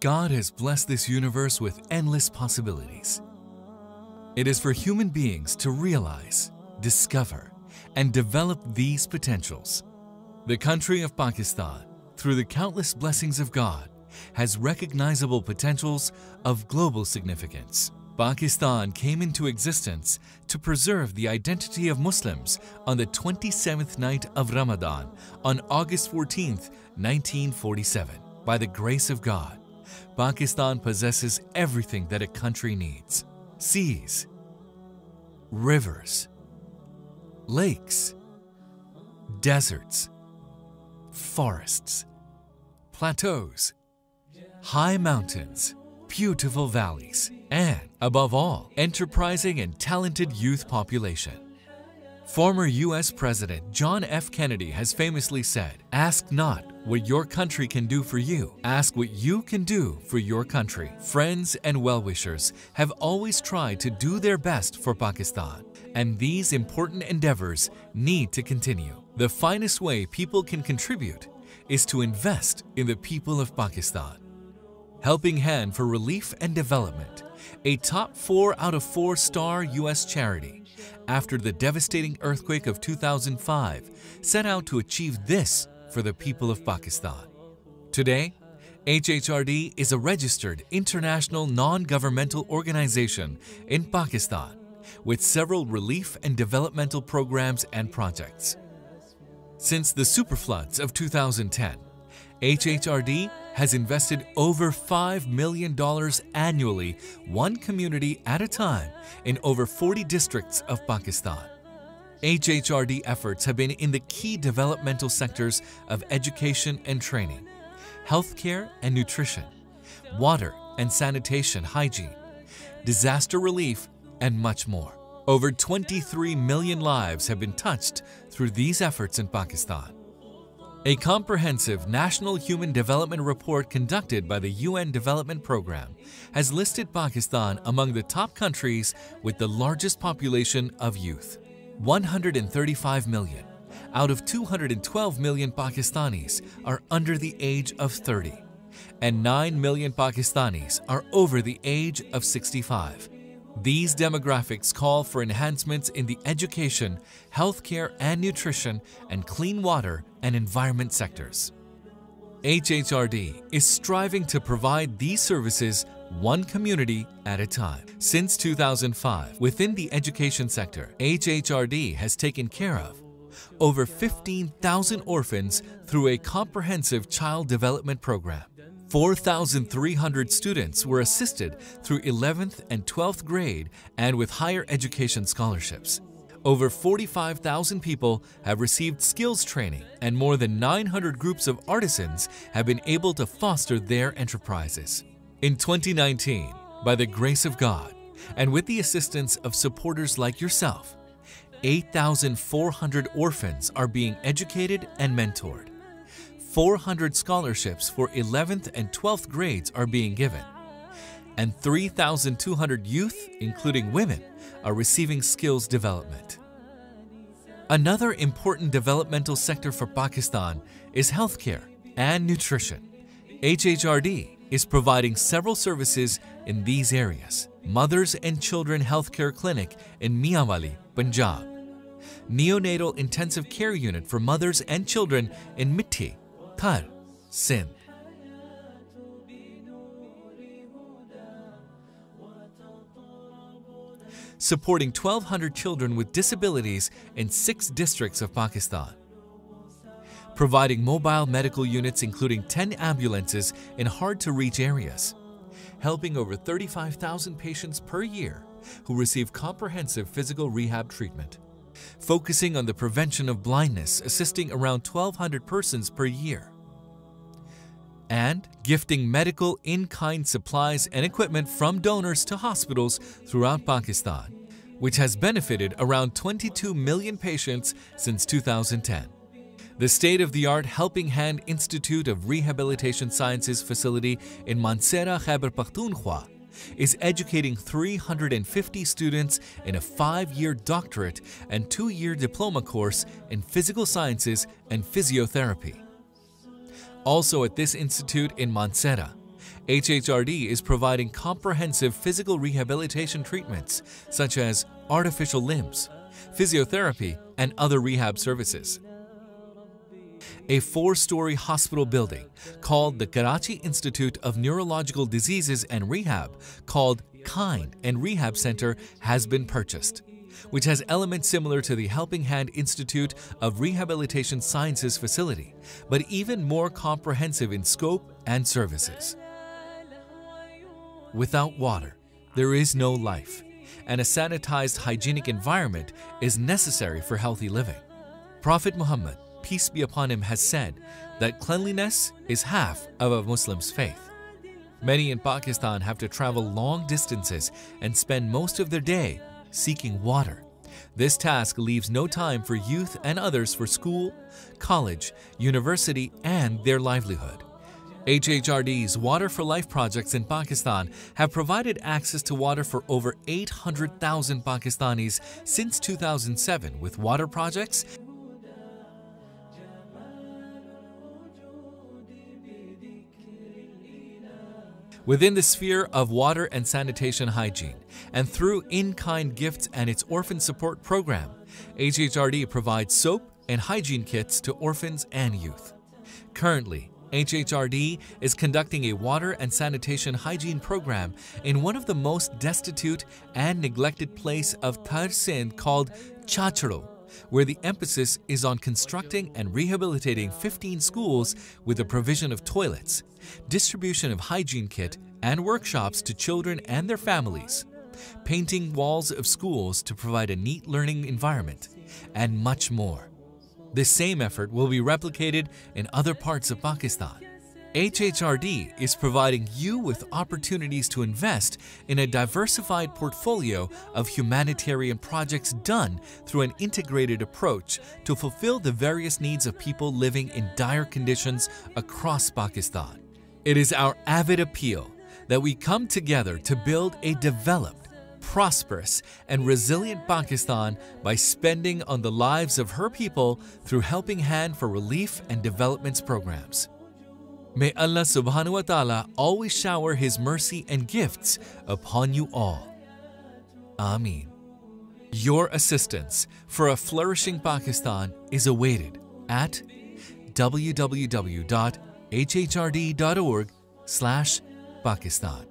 God has blessed this universe with endless possibilities. It is for human beings to realize, discover, and develop these potentials. The country of Pakistan, through the countless blessings of God, has recognizable potentials of global significance. Pakistan came into existence to preserve the identity of Muslims on the 27th night of Ramadan on August 14, 1947. By the grace of God, Pakistan possesses everything that a country needs. Seas, rivers, lakes, deserts, forests, plateaus, high mountains, beautiful valleys, and, above all, enterprising and talented youth population. Former U.S. President John F. Kennedy has famously said, Ask not what your country can do for you, ask what you can do for your country. Friends and well-wishers have always tried to do their best for Pakistan, and these important endeavors need to continue. The finest way people can contribute is to invest in the people of Pakistan. Helping Hand for Relief and Development, a top 4 out of 4 star U.S. charity, after the devastating earthquake of 2005, set out to achieve this for the people of Pakistan. Today, HHRD is a registered international non-governmental organization in Pakistan with several relief and developmental programs and projects. Since the superfloods of 2010, HHRD has invested over $5 million annually, one community at a time, in over 40 districts of Pakistan. HHRD efforts have been in the key developmental sectors of education and training, healthcare and nutrition, water and sanitation hygiene, disaster relief, and much more. Over 23 million lives have been touched through these efforts in Pakistan. A comprehensive National Human Development Report conducted by the UN Development Programme has listed Pakistan among the top countries with the largest population of youth. 135 million out of 212 million Pakistanis are under the age of 30, and 9 million Pakistanis are over the age of 65. These demographics call for enhancements in the education, healthcare and nutrition, and clean water and environment sectors. HHRD is striving to provide these services one community at a time. Since 2005, within the education sector, HHRD has taken care of over 15,000 orphans through a comprehensive child development program. 4,300 students were assisted through 11th and 12th grade and with higher education scholarships. Over 45,000 people have received skills training and more than 900 groups of artisans have been able to foster their enterprises. In 2019, by the grace of God, and with the assistance of supporters like yourself, 8,400 orphans are being educated and mentored. 400 scholarships for 11th and 12th grades are being given, and 3,200 youth, including women, are receiving skills development. Another important developmental sector for Pakistan is healthcare and nutrition. HHRD is providing several services in these areas. Mothers and Children Healthcare Clinic in Mianwali, Punjab. Neonatal Intensive Care Unit for Mothers and Children in Mithi, Thar, Sindh. Supporting 1,200 children with disabilities in six districts of Pakistan. Providing mobile medical units including 10 ambulances in hard-to-reach areas. Helping over 35,000 patients per year who receive comprehensive physical rehab treatment focusing on the prevention of blindness, assisting around 1,200 persons per year, and gifting medical in-kind supplies and equipment from donors to hospitals throughout Pakistan, which has benefited around 22 million patients since 2010. The state-of-the-art Helping Hand Institute of Rehabilitation Sciences facility in Mansehra, Khyber Pakhtunkhwa is educating 350 students in a five-year doctorate and two-year diploma course in physical sciences and physiotherapy. Also at this institute in Mansehra, HHRD is providing comprehensive physical rehabilitation treatments such as artificial limbs, physiotherapy, and other rehab services. A four-story hospital building called the Karachi Institute of Neurological Diseases and Rehab called KIND and Rehab Center has been purchased which has elements similar to the Helping Hand Institute of Rehabilitation Sciences facility, but even more comprehensive in scope and services. Without water, there is no life, and a sanitized hygienic environment is necessary for healthy living. Prophet Muhammad, peace be upon him, has said that cleanliness is half of a Muslim's faith. Many in Pakistan have to travel long distances and spend most of their day seeking water. This task leaves no time for youth and others for school, college, university, and their livelihood. HHRD's Water for Life projects in Pakistan have provided access to water for over 800,000 Pakistanis since 2007 with water projects within the sphere of water and sanitation hygiene, and through in-kind gifts and its orphan support program, HHRD provides soap and hygiene kits to orphans and youth. Currently, HHRD is conducting a water and sanitation hygiene program in one of the most destitute and neglected place of Thar Sindh called Chachro, where the emphasis is on constructing and rehabilitating 15 schools with the provision of toilets, distribution of hygiene kit, and workshops to children and their families, painting walls of schools to provide a neat learning environment, and much more. This same effort will be replicated in other parts of Pakistan. HHRD is providing you with opportunities to invest in a diversified portfolio of humanitarian projects done through an integrated approach to fulfill the various needs of people living in dire conditions across Pakistan. It is our avid appeal that we come together to build a developed, prosperous, and resilient Pakistan by spending on the lives of her people through Helping Hand for Relief and Development's programs. May Allah subhanahu wa ta'ala always shower His mercy and gifts upon you all. Ameen. Your assistance for a flourishing Pakistan is awaited at www.hhrd.org slash Pakistan.